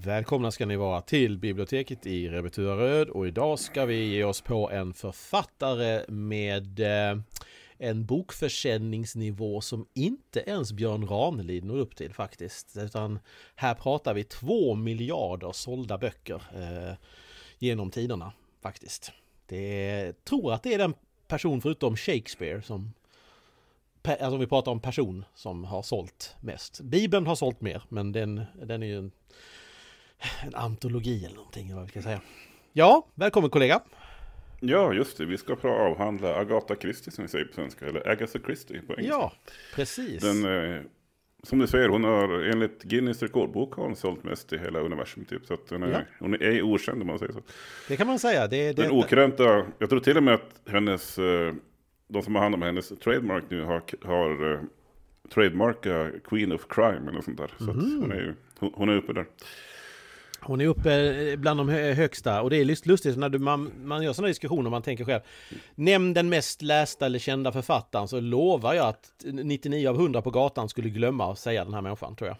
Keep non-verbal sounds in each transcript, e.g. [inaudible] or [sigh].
Välkomna ska ni vara till biblioteket i Rebetura Röd och idag ska vi ge oss på en författare med eh, en bokförsäljningsnivå som inte ens Björn Ranelid når upp till faktiskt. Utan här pratar vi två miljarder sålda böcker eh, genom tiderna faktiskt. Det tror att det är den person förutom Shakespeare som Alltså om vi pratar om person som har sålt mest. Bibeln har sålt mer, men den, den är ju en, en antologi eller någonting, vad vi ska säga. Ja, välkommen kollega! Ja, just det. Vi ska avhandla Agatha Christie som vi säger på svenska, eller Agatha Christie på engelska. Ja, precis. Den, eh, som du säger, hon har enligt Guinness rekordbok har hon sålt mest i hela universum. Typ, så att hon, är, Ja. hon är okänd om man säger så. Det kan man säga. Det, det, Den okrönta, jag tror till och med att hennes, eh, de som har hand om hennes trademark nu har, har eh, trademarka Queen of Crime eller sånt där. Så Mhm. hon, är, hon, hon är uppe där. Hon är uppe eh, bland de högsta och det är lustigt när du, man, man gör sådana diskussioner man tänker själv Nämn den mest lästa eller kända författaren så lovar jag att 99 av 100 på gatan skulle glömma att säga den här människan tror jag.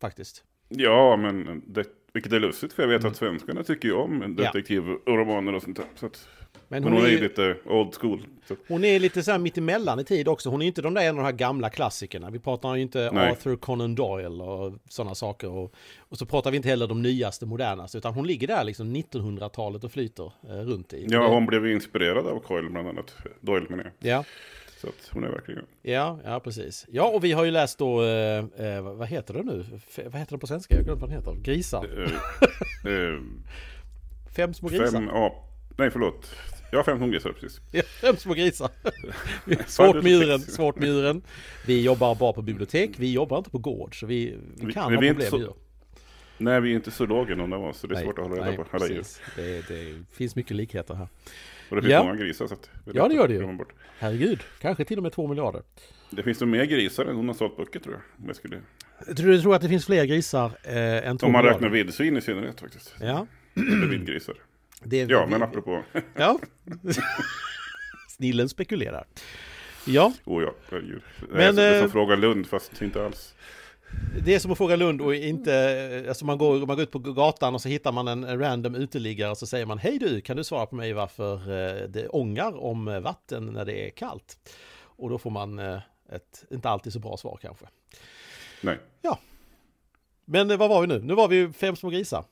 Faktiskt. Ja, men det, vilket är lustigt för jag vet Mm. att svenskarna tycker ju om detektivromaner och sånt där. Så att, Men men hon, hon är ju lite old school. Så. hon är lite så här mittemellan i tid också. Hon är inte de där en av de här gamla klassikerna. Vi pratar ju inte Nej. Arthur Conan Doyle och sådana saker. Och, och så pratar vi inte heller de nyaste, modernaste. Utan hon ligger där liksom 1900-talet och flyter eh, runt i. Ja, hon blev ju inspirerad av Coyle bland annat. Doyle menar jag. Ja. Så att hon är verkligen... Ja, ja precis. Ja, och vi har ju läst då, eh, eh, vad heter det nu? F vad heter det på svenska? Jag har glömt vad den heter. Grisar. Eh, eh, [laughs] Fem små grisar. fem ap... Nej, förlåt. Ja, fem hundgrisar precis. [laughs] Ja, fem små grisar. [laughs] Svårt med djuren, svårt med djuren. Vi jobbar bara på bibliotek, vi jobbar inte på gård. Så vi, vi kan ha vi är problem med djur. Nej, vi är inte zoologer någon av oss, så det är Nej, svårt att hålla reda på alla djur. Det, det finns mycket likheter här. Och det finns Ja. många grisar, så. Ja, det gör det ju. Herregud, kanske till och med två miljarder. Det finns nog mer grisar än hon har sålt böcker, tror jag. Jag skulle... Tror du tror att det finns fler grisar eh, än två om man miljarder? räknar vildsvin i synnerhet faktiskt. Ja, Eller vildgrisar. [clears throat] det, Ja, men apropå... Ja. [laughs] Snillen spekulerar. Ja, Oh ja, är djur. Men, det är eh, som Fråga Lund, fast inte alls. Det är som att fråga Lund och inte... Alltså man går, man går ut på gatan och så hittar man en random uteliggare och så säger man Hej du, kan du svara på mig varför eh, det ångar om vatten när det är kallt? Och då får man eh, ett inte alltid så bra svar kanske. Nej. Men eh, vad var vi nu? Nu var vi fem små grisar.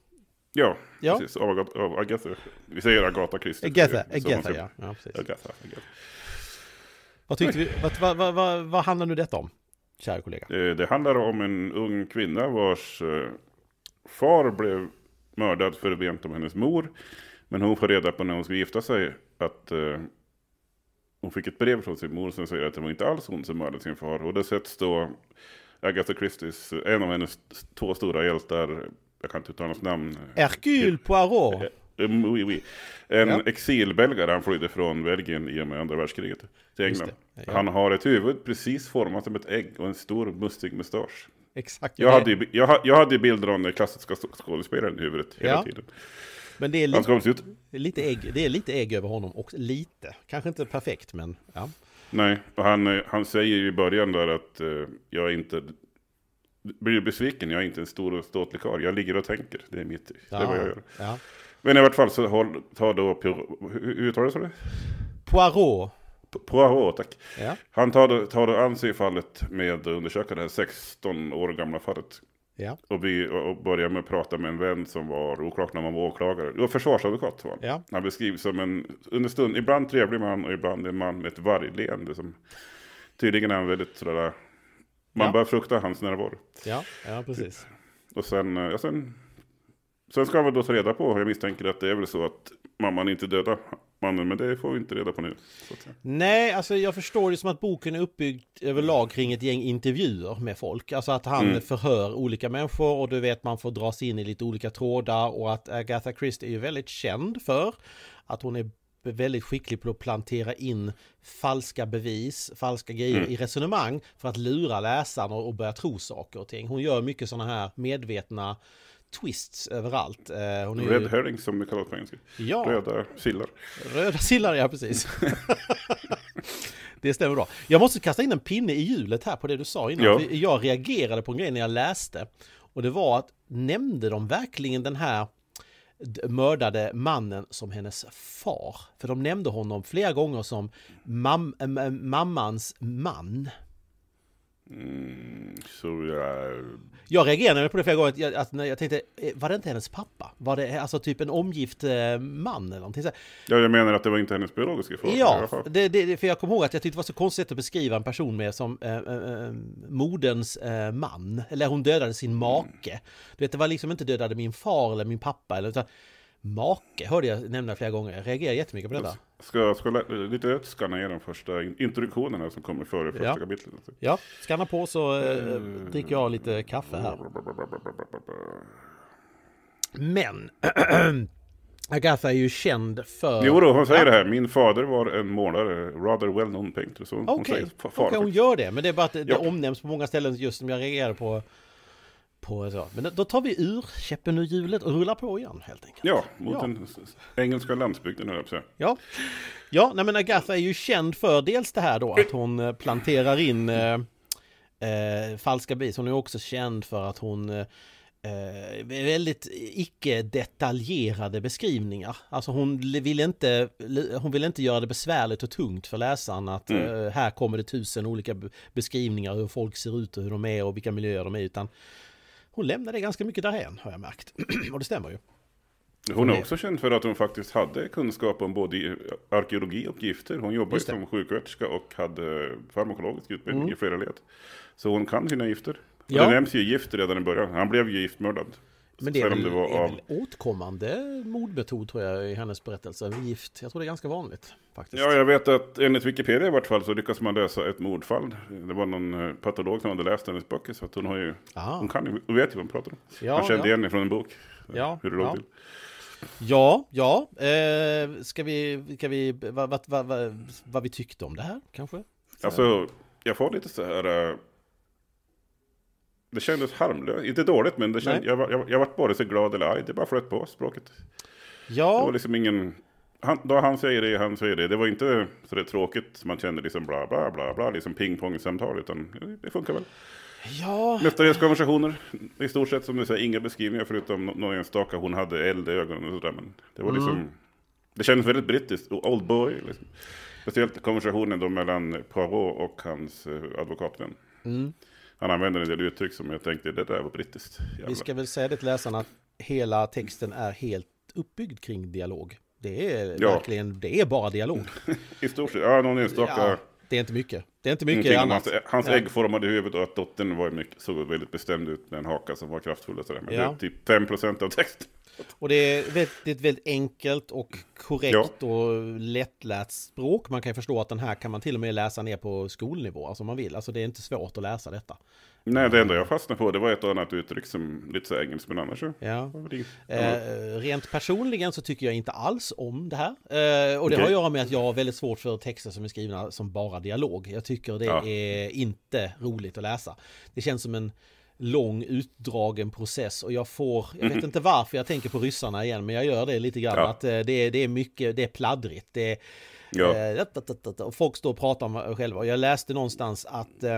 Ja, Ja. precis. Av, Agatha, av Agatha. Vi säger Agatha Christie. Agatha, Agatha ja. ja precis. Agatha, Agatha. Vad tyckte vi? Vad, vad, vad, vad, vad handlar nu detta om? Kära kollega. Eh, Det handlar om en ung kvinna vars eh, far blev mördad för rent om hennes mor. Men hon får reda på när hon ska gifta sig att eh, hon fick ett brev från sin mor som säger att det var inte alls hon som mördade sin far. Och det sätts då Agatha Christies, en av hennes två stora hjältar, jag kan inte uttala hans namn. Hercule Poirot. Eh, oui, oui. En Ja. exilbelgare, han flydde från Belgien i och med andra världskriget till England. ja. Han har ett huvud precis format som ett ägg och en stor mustig mustasch. Exakt. Jag hade, ju- jag, jag hade bilder av den klassiska sk- skådespelaren i huvudet hela Ja. tiden. Men det är, Han li- ska väl se ut... lite ägg, det är lite ägg över honom och lite. Kanske inte perfekt men ja. Nej, och han, eh, han säger i början där att eh, jag är inte... Blir besviken? Jag är inte en stor och ståtlig karl. Jag ligger och tänker. Det är mitt... Det är vad jag gör. Ja. Men i vart fall så tar då... Hur du det? Poirot. Poirot, tack. Ja. Han tar tar då an sig fallet med att undersöka det här 16 år gamla fallet. Ja. Och, vi, och och börjar med att prata med en vän som var oklart när man var åklagare. Var försvarsadvokat var han. Ja. Han beskrivs som en understund, ibland trevlig man och ibland en man med ett vargleende. Som, tydligen är han väldigt sådär, man Ja. börjar frukta hans närvaro. Ja, ja precis. Och sen, ja, sen, sen ska vi då ta reda på, jag misstänker att det är väl så att mamman inte dödade mannen, men det får vi inte reda på nu. Nej, alltså jag förstår det som att boken är uppbyggd överlag kring ett gäng intervjuer med folk. Alltså att han Mm. förhör olika människor och du vet man får dras in i lite olika trådar och att Agatha Christie är ju väldigt känd för att hon är väldigt skicklig på att plantera in falska bevis, falska grejer Mm. i resonemang för att lura läsaren och och börja tro saker och ting. Hon gör mycket sådana här medvetna twists överallt. Eh, Hon är ju... Red herring som det kallas på engelska. Ja, Röda sillar. Röda sillar, ja precis. [laughs] det stämmer bra. Jag måste kasta in en pinne i hjulet här på det du sa innan. Ja. Jag reagerade på en grej när jag läste. Och det var att nämnde de verkligen den här mördade mannen som hennes far? För de nämnde honom flera gånger som mam, äm, mammans man. Mm, så jag... Jag reagerade på det flera gånger, att jag, när jag tänkte, eh, var det inte hennes pappa? Var det alltså typ en omgift eh, man eller någonting? Så Ja, jag menar att det var inte hennes biologiska i Ja, alla fall. det, det, för jag kommer ihåg att jag tyckte det var så konstigt att beskriva en person med som eh, eh, moderns eh, man. Eller hon dödade sin make. Du vet, det var liksom inte dödade min far eller min pappa. Eller, utan make hörde jag nämna flera gånger. Jag reagerade jättemycket på detta. Ska, ska lä- lite skanna igenom första in- introduktionerna som kommer före första Ja. kapitlet. Ja, skanna på så eh, dricker jag lite kaffe här. Men [clears throat] Agatha är ju känd för... Jo då, hon säger det här. Min fader var en målare, rather well known painter. Hon, hon Okej, säger fa- okay, hon gör det. Men det är bara att det, det Ja. omnämns på många ställen just som jag reagerar på. På så. Men då tar vi ur käppen ur hjulet och rullar på igen helt enkelt. Ja, mot Ja. den engelska landsbygden höll jag på. Ja, ja nej, men Agatha är ju känd för dels det här då att hon eh, planterar in eh, eh, falska bevis. Hon är också känd för att hon eh, eh, väldigt icke detaljerade beskrivningar. Alltså hon vill inte, hon vill inte göra det besvärligt och tungt för läsaren att Mm. eh, här kommer det tusen olika be- beskrivningar hur folk ser ut och hur de är och vilka miljöer de är utan hon lämnar det ganska mycket därhen har jag märkt. [clears throat] och det stämmer ju. Hon är också känd för att hon faktiskt hade kunskap om både arkeologi och gifter. Hon jobbade som sjuksköterska och hade farmakologisk utbildning i flera led. Så hon kan sina gifter. Mm. Ja. Det nämns ju gift redan i början. Han blev ju giftmördad. Men det är väl, det var är väl återkommande mordmetod tror jag i hennes berättelse. Gift. Jag tror det är ganska vanligt faktiskt. Ja, jag vet att enligt Wikipedia i vart fall så lyckas man lösa ett mordfall. Det var någon eh, patolog som hade läst hennes böcker så att hon har ju, Ah. hon kan hon vet ju vad hon pratar om. Ja, han kände ja. igen från en bok. Ja, hur det låg ja. till. Ja, ja. Eh, ska vi, ska vi, vad, vad, vad, vad, vad vi tyckte om det här kanske? Alltså, jag får lite så här... Det kändes harmlöst, inte dåligt men det känd, Nej. jag, var- jag, jag vart både så glad eller arg, det bara flöt på språket. Det Ja, var liksom ingen... Han, då han säger det, han säger det. Det var inte så det tråkigt, man kände liksom bla bla bla bla, liksom pingpong-samtal, utan det- det funkar väl. ja, Mestadels konversationer, i stort sett som du säger, inga beskrivningar förutom nå- någon enstaka, hon hade eld i ögonen och sådär. Men det var liksom, det kändes väldigt brittiskt, old boy. Liksom. Speciellt konversationen då mellan Poirot och hans eh, advokatvän. mm. Han använde en del uttryck som jag tänkte, det där var brittiskt. Jävlar. vi ska väl säga det till läsarna att hela texten är helt uppbyggd kring dialog. Det är Ja. verkligen, det är bara dialog. [laughs] I stort sett, ja någon enstaka. Ja, det är inte mycket. Det är inte mycket annat. hans, hans Ja. äggformade huvud och att dottern var mycket, såg väldigt bestämd ut med en haka som var kraftfull och sådär. Men Ja. det är typ 5% av texten. Och det är, väldigt, det är ett väldigt enkelt och korrekt och lättläst språk. Man kan ju förstå att den här kan man till och med läsa ner på skolnivå, alltså om man vill. Alltså det är inte svårt att läsa detta. Nej, det enda jag fastnade på det var ett och annat uttryck som lite så engelskt, men annars så. Ja. Eh, rent personligen så tycker jag inte alls om det här. Eh, och det Okej. har att göra med att jag har väldigt svårt för texter som är skrivna som bara dialog. Jag tycker det Ja. är inte roligt att läsa. Det känns som en lång utdragen process och jag får, jag vet inte varför jag tänker på ryssarna igen, men jag gör det lite grann. Ja. Att eh, det, är- det är mycket, det är pladdrigt. Det är, Ja. Eh, och folk står och pratar om sig själva. Och jag läste någonstans att eh,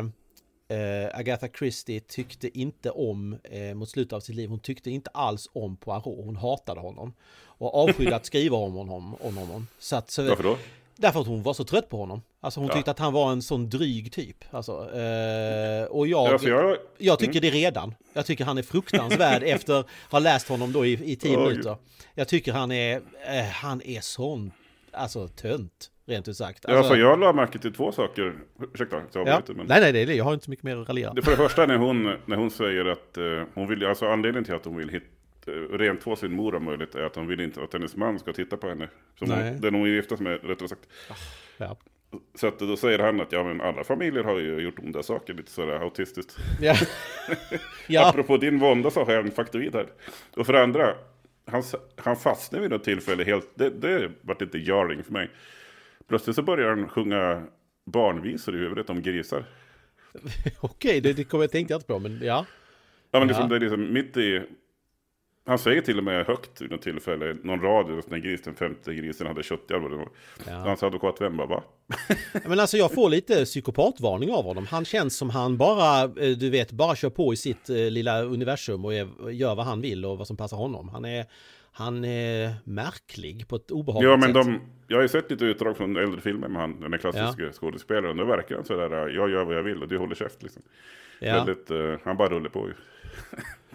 eh, Agatha Christie tyckte inte om, eh, mot slutet av sitt liv, hon tyckte inte alls om Poirot. Hon hatade honom. Och avskydde att skriva om honom. Om honom. Så att, så, Varför då? Därför att hon var så trött på honom. Alltså hon Ja. tyckte att han var en sån dryg typ. Alltså, eh, och jag, jag, jag tycker det redan. Jag tycker han är fruktansvärd [laughs] efter att ha läst honom då i, i tio Oj. minuter. Jag tycker han är, eh, han är sån, alltså tönt, rent ut sagt. ja, alltså jag la märke till två saker. Ursäkta, jag ja. men. Nej, nej, det är det. Jag har inte mycket mer att raljera. Det för det första när hon, när hon säger att eh, hon vill, alltså anledningen till att hon vill hit, eh, rent två sin mor om möjligt är att hon vill inte att hennes man ska titta på henne. Som Nej. hon, den hon gifta med, rättare sagt. Ja. Så att då säger han att ja men alla familjer har ju gjort onda saker, lite sådär autistiskt. Ja. [laughs] ja. Apropå din vånda så har jag en faktoid här. Och för det andra, han, han fastnade vid något tillfälle helt, det, det vart lite jarring för mig. Plötsligt så börjar han sjunga barnvisor i huvudet om grisar. [laughs] Okej, det, det kommer jag tänkte jag inte på, men ja. Ja men liksom Ja. det är liksom mitt i, Han säger till och med högt vid något tillfälle, någon radio, när gris, den femte grisen hade köttig. Ja. Hans advokatvän bara, va? Men alltså jag får lite psykopatvarning av honom. Han känns som han bara, eh, du vet, bara kör på i sitt eh, lilla universum och gör vad han vill och vad som passar honom. Han är, han är märklig på ett obehagligt ja, men sätt. De, jag har ju sett lite utdrag från äldre filmer med han, den klassiska ja. skådespelaren. Då verkar han sådär, jag gör vad jag vill och du håller käft liksom. Ja. Väldigt, uh, han bara rullar på ju.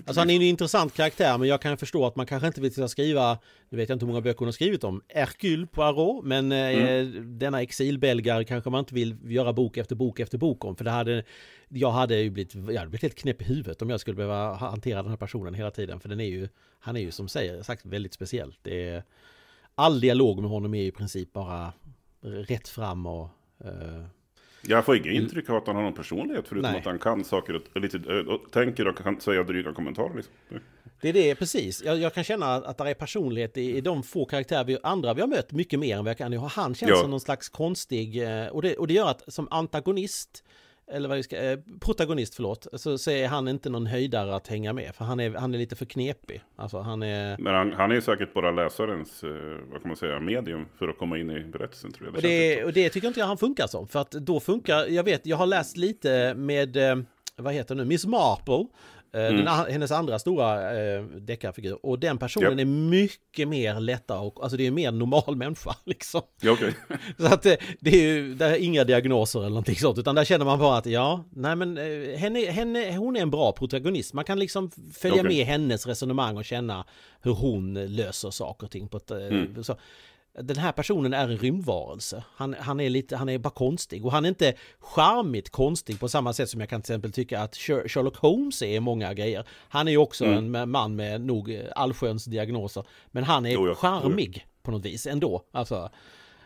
Alltså han är en intressant karaktär men jag kan förstå att man kanske inte vill skriva, nu vet jag inte hur många böcker hon har skrivit om, Hercule Poirot, men eh, mm. eh, denna exilbelgare kanske man inte vill göra bok efter bok efter bok om, för det hade, jag hade ju blivit, jag hade blivit helt knäpp i huvudet om jag skulle behöva hantera den här personen hela tiden, för den är ju, han är ju som säger, sagt väldigt speciell. Det är, all dialog med honom är i princip bara rätt fram och eh, jag får inget intryck av att han har någon personlighet förutom Nej. att han kan saker och, lite, och tänker och kan säga dryga kommentarer. Liksom. Det är det, precis. Jag, jag, kan känna att det är personlighet i, i de få karaktärer vi andra vi har mött mycket mer än vad jag kan. Han känns ja. som någon slags konstig, eh, och det, och det gör att som antagonist eller vad vi ska, eh, protagonist förlåt, så, så är han inte någon höjdare att hänga med. För han är, han är lite för knepig. Alltså han är... Men han, han är säkert bara läsarens, eh, vad kan man säga, medium för att komma in i berättelsen tror jag. Det och, det, och det tycker inte jag han funkar som. För att då funkar, jag vet, jag har läst lite med, eh, vad heter det nu, Miss Marple. Eh, mm. Den, hennes andra stora eh, deckarfigur. Och den personen yep. är mycket mer lättare och alltså det är mer normal människa [laughs] liksom. Ja, okay. [laughs] Så att det, det är ju det är inga diagnoser eller någonting sånt utan där känner man bara att ja, nej men eh, henne, henne, hon är en bra protagonist. Man kan liksom följa okay. med hennes resonemang och känna hur hon löser saker och ting på ett, eh, mm. så den här personen är en rymdvarelse. Han, han, är lite, han är bara konstig och han är inte charmigt konstig på samma sätt som jag kan till exempel tycka att Sherlock Holmes är många grejer. Han är ju också mm. en man med nog allsköns diagnoser. Men han är jo, ja. charmig på något vis ändå. Alltså,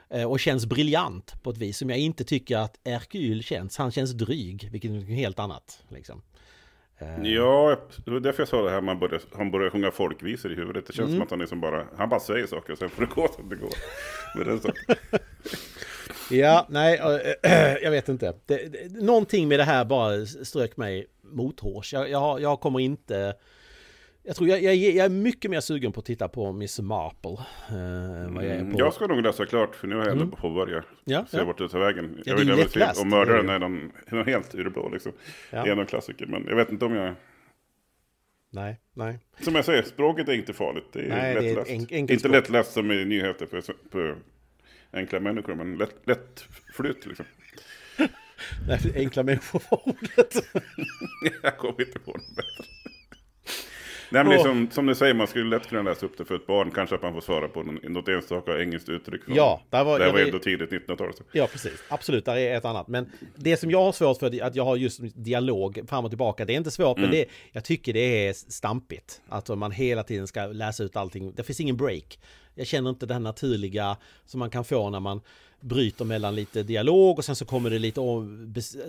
eh, och känns briljant på ett vis som jag inte tycker att Hercule känns. Han känns dryg, vilket är något helt annat. Liksom. Eh. Ja, det var därför jag sa det här, man börjar, han börjar sjunga folkvisor i huvudet. Det känns mm. som att han liksom bara, han bara säger saker och sen får det gå som det går. Med den [laughs] ja, nej, [clears throat] jag vet inte. Det, det, någonting med det här bara strök mig mothårs. Jag, jag, jag kommer inte jag tror jag, jag, jag, är mycket mer sugen på att titta på Miss Marple. Eh, vad jag, är på. jag ska nog läsa klart för nu har jag ändå mm. påbörjat. Ja, se ja. vart det tar vägen. Ja, jag vill se om mördaren är någon, någon helt ur det blå liksom. Ja. Det är en klassiker men jag vet inte om jag... Nej, nej. Som jag säger, språket är inte farligt. Det är nej, lättläst. Det är en, inte språk. lättläst som i nyheter för, för enkla människor men lätt, lätt flytt liksom. [laughs] nej, enkla människor var ordet. [laughs] jag kommer inte på något bättre. Nej, men liksom, som du säger, man skulle lätt kunna läsa upp det för ett barn. Kanske att man får svara på något enstaka engelskt uttryck. Ja, det var, det var ändå tidigt 1900-tal. Ja, precis. Absolut, där är ett annat. Men det som jag har svårt för, att jag har just dialog fram och tillbaka. Det är inte svårt, mm. men det, jag tycker det är stampigt. Att man hela tiden ska läsa ut allting. Det finns ingen break. Jag känner inte det här naturliga som man kan få när man bryter mellan lite dialog och sen så kommer det lite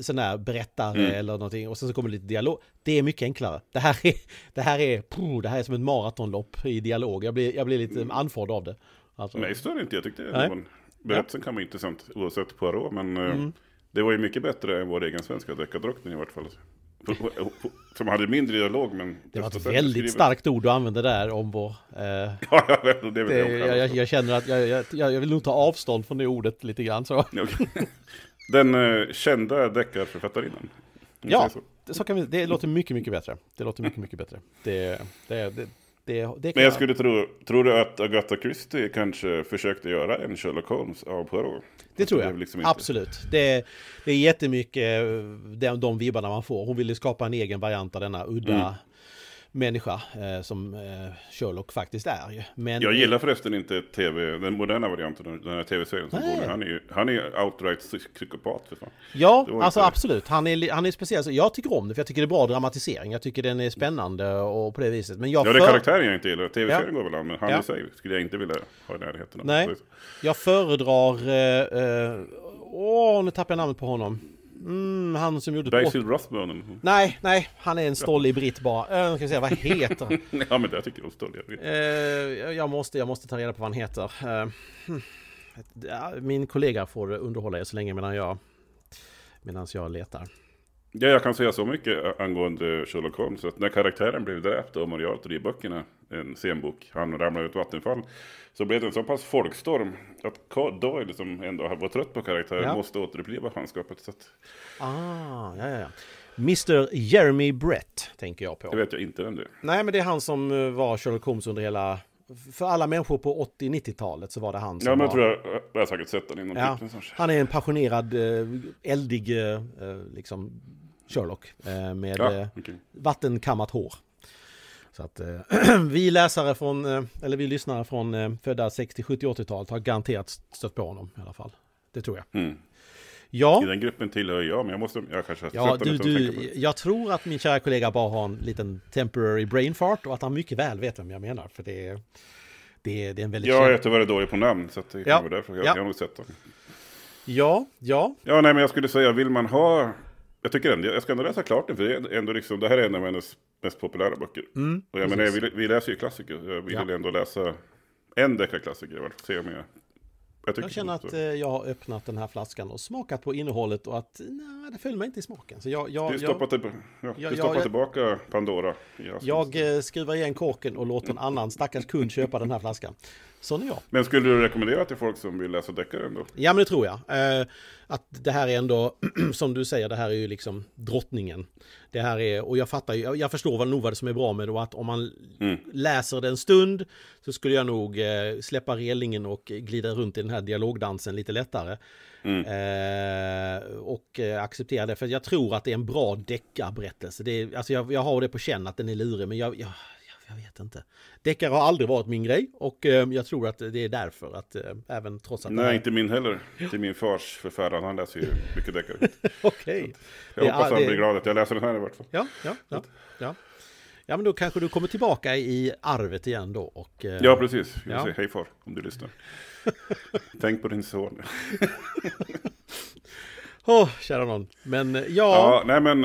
sån där berättare mm. eller någonting och sen så kommer det lite dialog. Det är mycket enklare. Det här är, det här är, puh, det här är som ett maratonlopp i dialog. Jag blir, jag blir lite mm. andfådd av det. Alltså. Nej, stör inte. Jag tyckte det var, berättelsen ja. kan vara intressant oavsett Poirot, men eh, mm. det var ju mycket bättre än vår egen svenska deckardrottning i vart fall. Som hade mindre dialog men... Det var ett väldigt starkt ord du använde där om vår... Eh, [laughs] ja, det det, jag, jag, jag, känner att jag, jag, jag vill nog ta avstånd från det ordet lite grann så. [laughs] Den eh, kända deckarförfattarinnan. Ja, så. så kan vi, det låter mycket, mycket bättre. Det låter mycket, mycket bättre. Det, det, det, det, det Men jag skulle tro, tror du att Agatha Christie kanske försökte göra en Sherlock Holmes av Poirot? Det tror jag, liksom absolut. Det, det är jättemycket eh, de, de vibbarna man får. Hon ville skapa en egen variant av denna udda mm människa eh, som eh, Sherlock faktiskt är ju. Men, jag gillar förresten inte TV, den moderna varianten, den här tv-serien som går Han är han är outright psykopat för fan. Ja, alltså inte... absolut. Han är, han är speciell. Jag tycker om det, för jag tycker det är bra dramatisering. Jag tycker den är spännande och på det viset. Men jag ja, det är karaktären jag inte gillar. TV-serien ja. går väl an, men han ja. i sig skulle jag inte vilja ha i närheten av. Nej, jag föredrar... Eh, eh, åh, nu tappar jag namnet på honom. Mm, han som gjorde... Basil Rothburn? Nej, nej, han är en stollig britt bara. Uh, ska se, vad heter han? [laughs] ja, men det tycker jag är stollig. Uh, jag, måste, jag måste ta reda på vad han heter. Uh, min kollega får underhålla er så länge medan jag, medan jag letar. Ja, jag kan säga så mycket angående Sherlock Holmes. Att när karaktären blev dräpt av Moriarty i böckerna, en scenbok, han ramlade ut vattenfall. Så blev det en så pass folkstorm att Doyle som ändå var trött på karaktären Ja. måste återuppliva fanskapet. Så att, Ah, ja, ja, ja. Mr Jeremy Brett tänker jag på. det vet jag inte vem det är. Nej, men det är han som eh, var Sherlock Holmes under hela... För alla människor på 80-90-talet så var det han som Ja, men var... jag tror jag, jag har säkert sett den i någon Ja, han är en passionerad, eh, eldig, eh, liksom Sherlock eh, med Ja, eh, okej. vattenkammat hår. Så att eh, [clears throat] vi läsare från, eller vi lyssnare från födda 60, 70, 80-talet har garanterat stött på honom i alla fall. Det tror jag. Mm. I Ja, den gruppen tillhör jag, men jag måste, jag kanske ja du, du, jag tror att min kära kollega bara har en liten temporary brain fart och att han mycket väl vet vem jag menar. För det är, det är, det är en väldigt Jag är tyvärr dålig på namn, så det kan Ja, vara därför jag, ja. jag har nog sett den. Ja, ja, Ja, nej, men jag skulle säga, vill man ha... Jag tycker ändå, jag ska ändå läsa klart den, för det är ändå liksom, det här är en av hennes mest populära böcker. mm, Och jag menar, vi, vi läser ju klassiker, jag vill Ja. ändå läsa en deckarklassiker i alla fall, se om jag... Jag, jag känner att eh, jag har öppnat den här flaskan och smakat på innehållet och att nej, det föll mig inte i smaken. Så jag, jag, Du jag, stoppar, till, ja, Ja, du stoppar jag- tillbaka Pandora jag eh, skruvar igen korken och låter en annan stackars kund köpa den här flaskan. Sån är jag. Men skulle du rekommendera till folk som vill läsa deckare ändå? Ja men det tror jag. Eh, att det här är ändå, [clears throat] som du säger, det här är ju liksom drottningen. Det här är, och jag fattar ju, jag- förstår väl nog vad det som är bra med det och att om man Mm. läser det en stund så skulle jag nog eh, släppa relingen och glida runt i den här dialogdansen lite lättare. Mm. Eh, och eh, acceptera det, för jag tror att det är en bra deckarberättelse. Det är, alltså jag, jag har det på känn att den är lurig, men jag, jag, jag vet inte. Deckare har aldrig varit min grej och eh, jag tror att det är därför att eh, även trots att Nej, här- inte min heller. Till min fars förfärande, han läser ju mycket deckare. [laughs] Okej. Jag Det- hoppas ja, han det- blir glad att jag läser den här i vart fall. Ja, ja, ja, ja. Ja, men då kanske du kommer tillbaka i arvet igen då och... eh, Ja, precis. Jag Ja. säger hej far, om du lyssnar. [laughs] Tänk på din son. [laughs] Åh, kära någon. Men eh, ja, Ja, nej men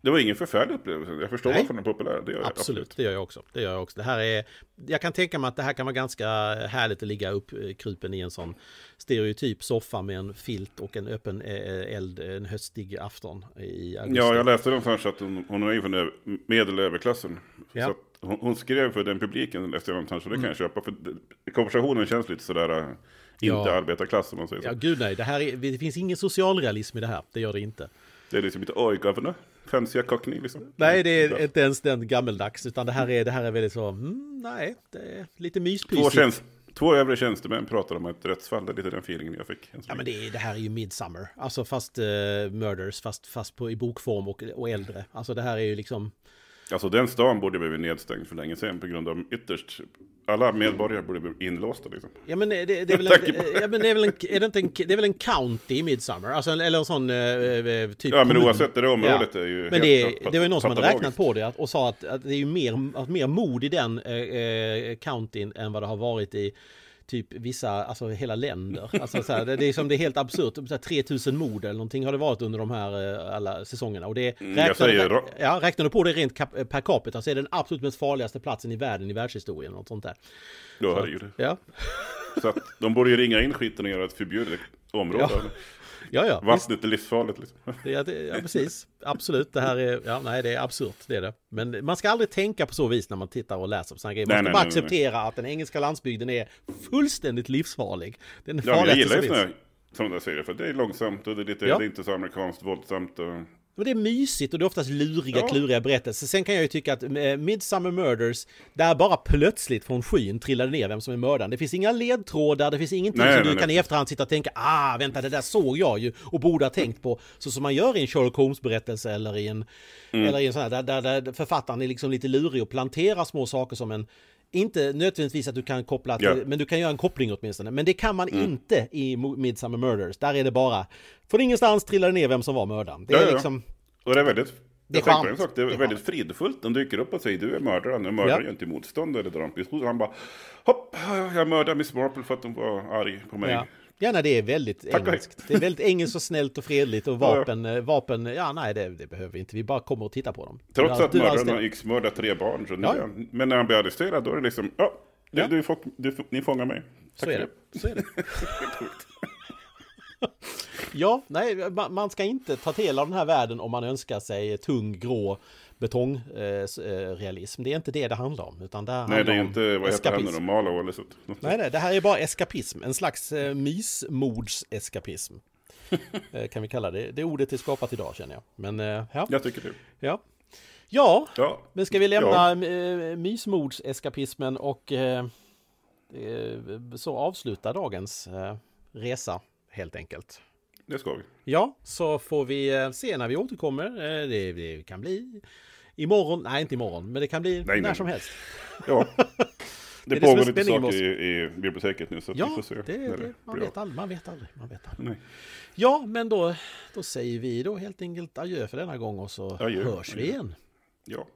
det var ingen förfärlig upplevelse. Jag förstår Nej. varför den är populär. Det gör jag absolut. Det gör jag också. Det gör jag också. Det här är... Jag kan tänka mig att det här kan vara ganska härligt att ligga upp eh, i en sån stereotyp soffa med en filt och en öppen eh, eld en höstig afton i augusti. Ja, jag läste den först att hon, hon är från ö- medel och överklassen. Ja. Så hon, hon skrev för den publiken, läste jag någonstans, så det kan Mm. jag köpa. För konversationen känns lite sådär, äh, inte Ja. arbetarklass om man säger så. Ja, gud nej. Det, här är, det finns ingen socialrealism i det här. Det gör det inte. Det är liksom inte oj, governor, fancy cockney liksom. Nej, det är inte ens den gammeldags, utan det här är, det här är väldigt så, mm, nej, det är lite Två, myspysigt. tjänst, två övre tjänstemän pratar om ett rättsfall, det är lite den feelingen jag fick. Ja, men det, är, det här är ju Midsummer, alltså fast uh, Murders, fast, fast på, i bokform och, och äldre. Alltså det här är ju liksom, Alltså den stan borde blivit nedstängd för länge sedan på grund av ytterst, alla medborgare borde bli inlåsta liksom. ja men det, det är väl [laughs] en, ja, men det är väl en, är det inte en, det är väl en county i Midsummer, alltså, en- eller en sån eh, typ Ja men kommun. oavsett, det området är ju Men det, pat- det var ju någon som hade räknat på det och sa att, att det är ju mer, att mer mod i den eh, eh, countyn än vad det har varit i typ vissa, alltså hela länder. Alltså så här, det, det är som det är helt absurt, så här, 3000 mord eller någonting har det varit under de här eh, alla säsongerna. Och det Mm, jag säger räknar, ja, räknar du på det rent kap, per capita så är det den absolut mest farligaste platsen i världen i världshistorien. Något sånt där. Det ju det. Ja, Så att de borde ju ringa in skiten och göra ett förbjudet område. Ja. Ja, ja. Vattnet är livsfarligt liksom. [laughs] Är- det, ja, precis. Absolut. Det här är, ja, nej, det är absurt. Det är det. Men man ska aldrig tänka på så vis när man tittar och läser på sådana grejer. Man Nej, ska nej, bara nej, acceptera att den engelska landsbygden är fullständigt livsfarlig. Den är Ja, jag gillar ju sådana serier för det är långsamt och det är, lite, Ja. det är inte så amerikanskt våldsamt. Och... Men det är mysigt och det är oftast luriga, Ja. kluriga berättelser. Sen kan jag ju tycka att eh, Midsummer Murders, där bara plötsligt från skyn trillade ner vem som är mördaren. Det finns inga ledtrådar, det finns ingenting Nej, som nej, du nej. kan i efterhand sitta och tänka ah, vänta, det där såg jag ju och borde ha tänkt på. Så som man gör i en Sherlock Holmes-berättelse eller i en, Mm. eller i en sån här, där, där, där författaren är liksom lite lurig och planterar små saker som en inte nödvändigtvis att du kan koppla till. Mm. men du kan göra en koppling åtminstone. Men det kan man inte i Midsummer Murders. Där är det bara, från ingenstans trillade ner vem som var mördaren. Det är Ja, ja. liksom... Och det är väldigt... Det är jag sak, det är, Det är väldigt fridfullt. De dyker upp och säger du är mördaren. Jag mördar Ja. ju inte i motstånd eller drar en pistol. Han bara hopp, jag mördar Miss Marple för att hon var arg på mig. Ja. Ja, nej, det är väldigt Tack engelskt. Det är väldigt engelskt och snällt och fredligt och Ja, ja. vapen, eh, vapen, ja nej det, det behöver vi inte, vi bara kommer och tittar på dem. Trots Du- att du har mördaren har yxmördat tre barn. Så nu, Ja. han- Men när han blir arresterad då är det liksom, ja, du, Ja. Du, får, du, ni fångar mig. Så är det. Så är det. [laughs] ja, nej, man ska inte ta till av den här världen om man önskar sig tung, grå betongrealism. det är inte det det handlar om. Utan det nej, det är inte, vad heter han nu Malo eller så. Nej, nej, det här är bara eskapism. En slags eh, mysmordseskapism. [laughs] Eh, kan vi kalla det. Det ordet är skapat idag känner jag. Men eh, ja. Jag tycker det. Ja. Ja, ja. men ska vi lämna ja. Eh, mysmordseskapismen och eh, så avsluta dagens eh, resa helt enkelt. Det ska vi. Ja, så får vi se när vi återkommer. Det, det kan bli imorgon, nej inte imorgon, men det kan bli nej, när nej. som helst. Ja. [laughs] Det, det pågår lite saker i, i, biblioteket nu så ja, vi får se. Det, det, man, vet aldrig, man vet aldrig. Man vet aldrig. Nej. Ja, men då, då säger vi då helt enkelt adjö för denna gång och så adjö, hörs adjö. vi igen. Ja.